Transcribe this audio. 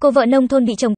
Cô vợ nông thôn bị chồng